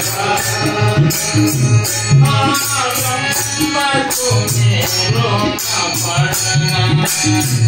i don't you.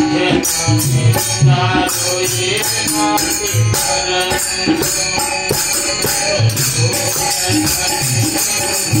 Thank you.